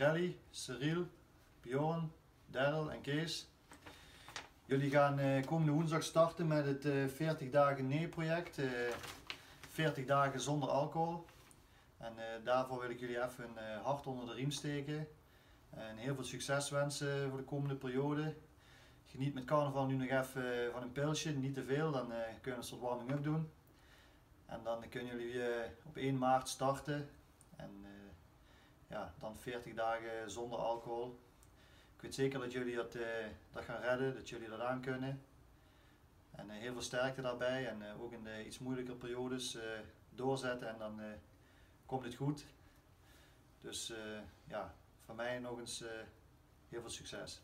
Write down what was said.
Kelly, Cyril, Bjorn, Daryl en Kees. Jullie gaan eh, komende woensdag starten met het eh, 40 dagen nee project. eh 40 dagen zonder alcohol. En eh, daarvoor wil ik jullie even een eh, hart onder de riem steken. En heel veel succes wensen voor de komende periode. Geniet met carnaval nu nog even eh, van een pilsje, niet te veel, dan eh, kun je een soort warming-up doen. En dan kunnen jullie eh, op 1 maart starten. En eh, ja, dan 40 dagen zonder alcohol. Ik weet zeker dat jullie dat, eh, dat gaan redden, dat jullie dat aan kunnen. En eh, heel veel sterkte daarbij en eh, ook in de iets moeilijker periodes doorzetten en dan komt het goed. Dus ja, van mij nog eens heel veel succes.